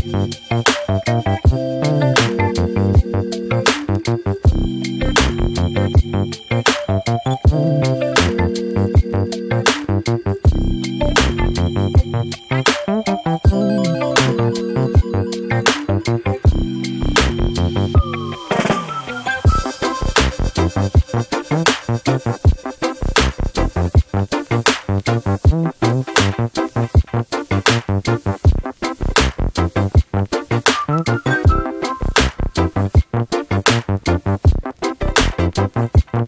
you.